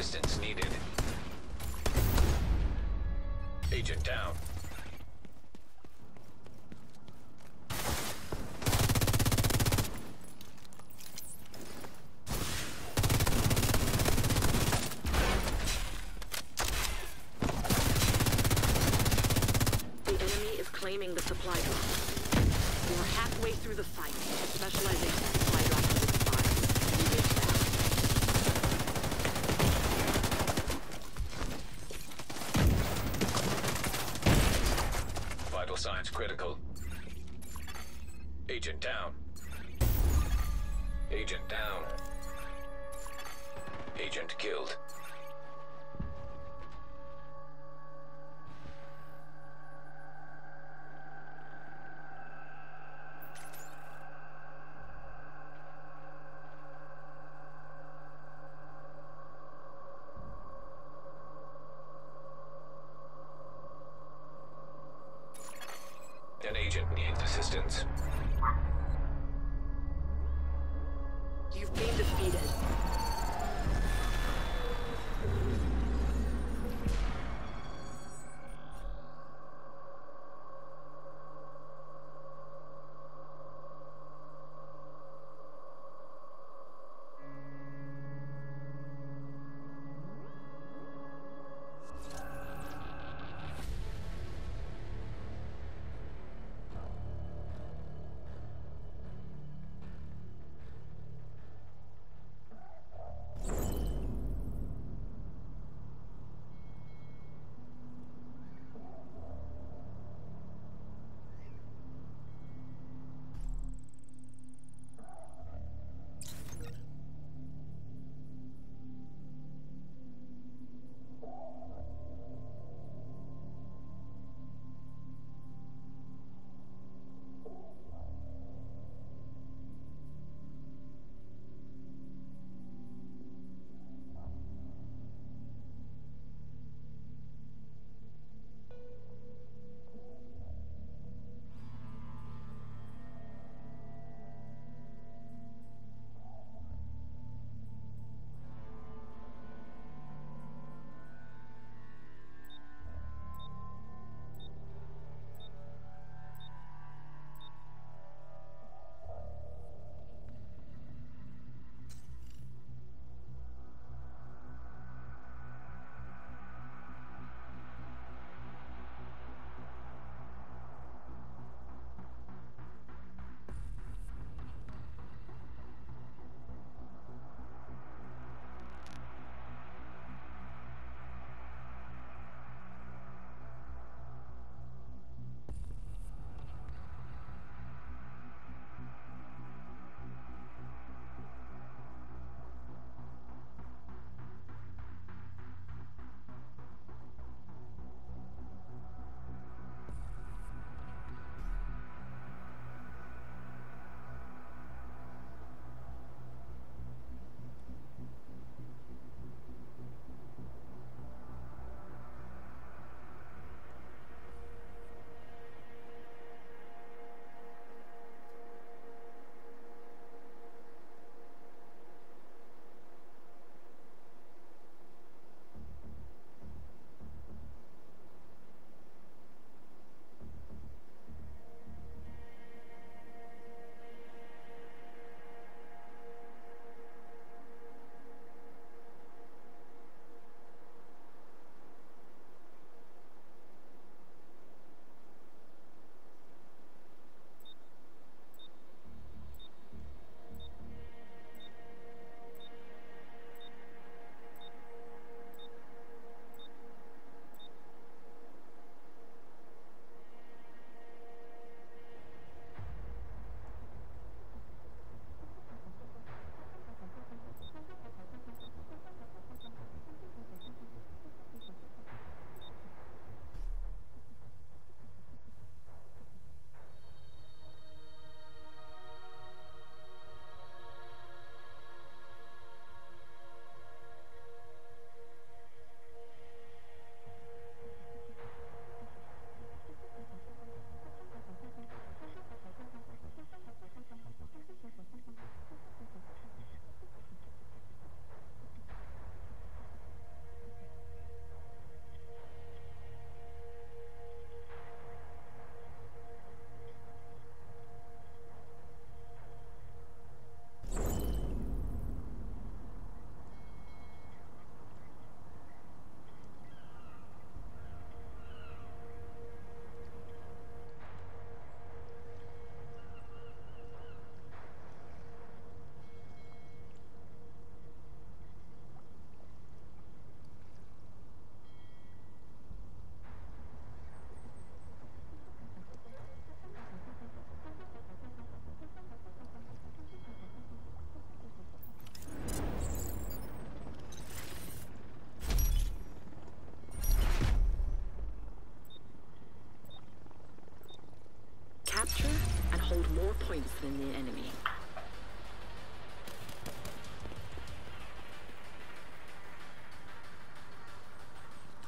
Assistance needed. Agent down. Agent down. Agent down. Agent killed.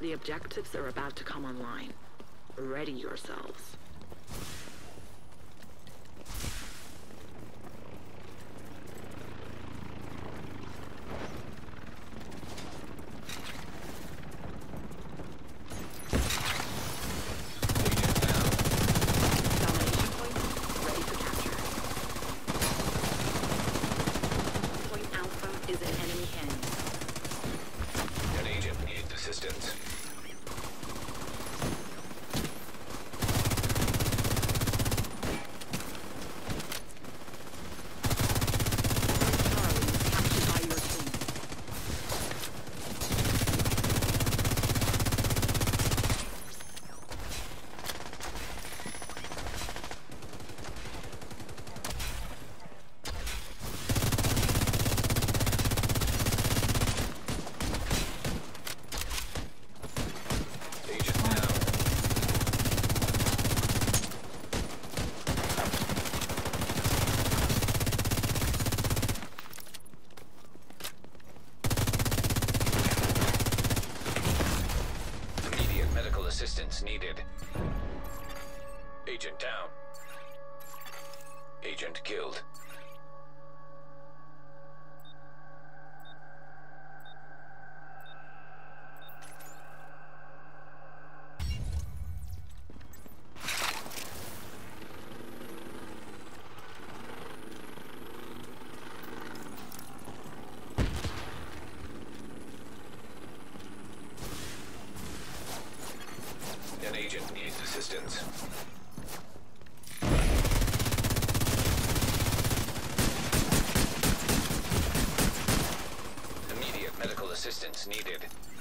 The objectives are about to come online. Ready yourselves. assistance needed.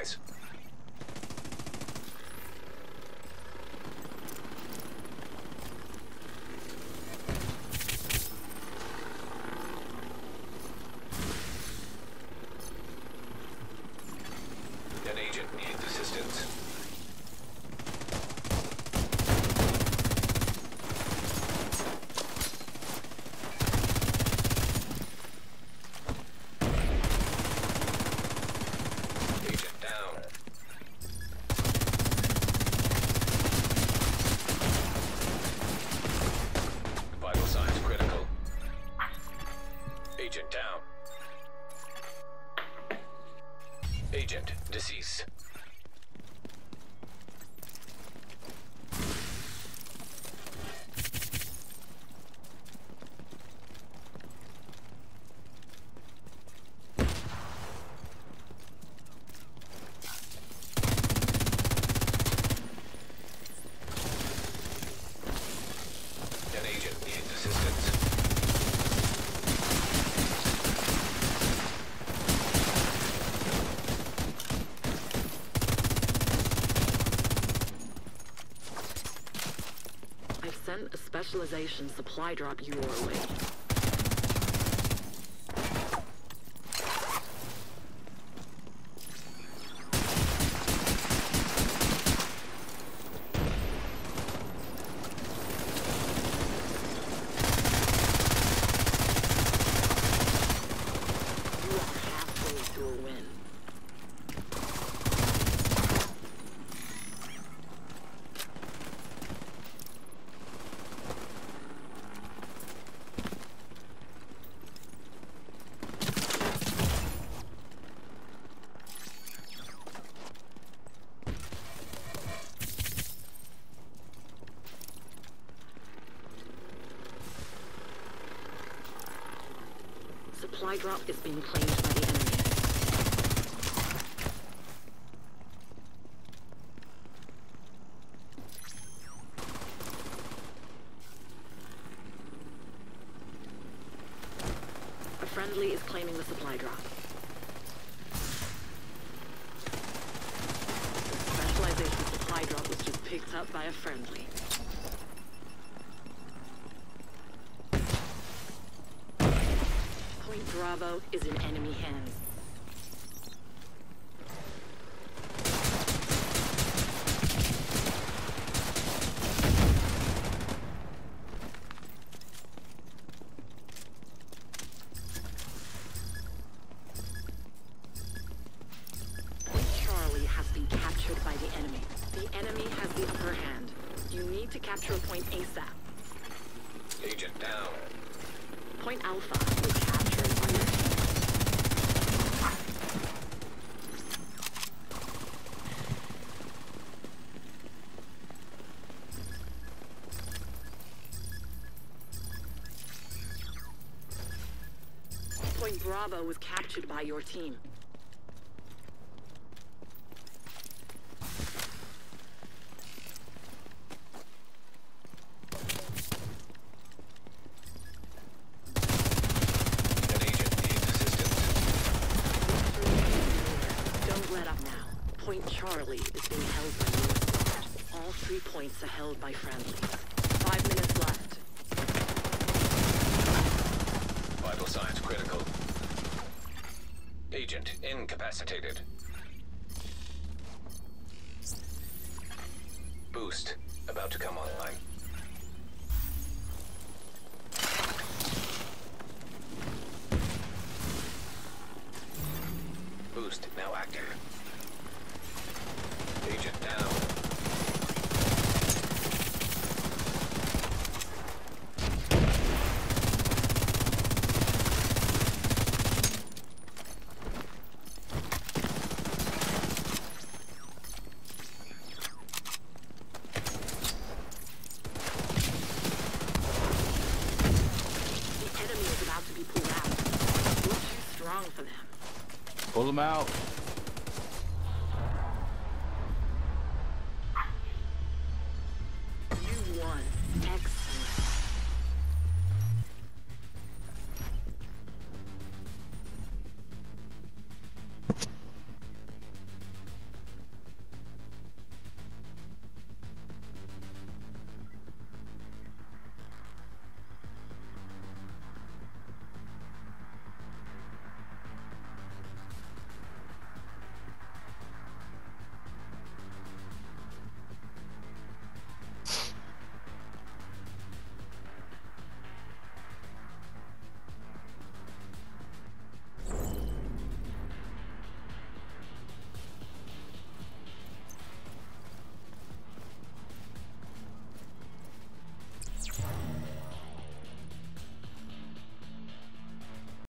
guys. specialization supply drop you your way. Supply drop is being claimed by the enemy. A friendly is claiming the supply drop. Specialization supply drop was just picked up by a friendly. Point Bravo is in enemy hands. Point Charlie has been Point Bravo was captured by your team. An agent needs assistance. Don't let up now. Point Charlie is being held by your squad. All three points are held by friendlies. Five minutes left. Vital signs critical. Agent incapacitated. Boost about to come online. Boost now active. Agent down. The enemy is about to be pulled out. You're too strong for them. Pull them out.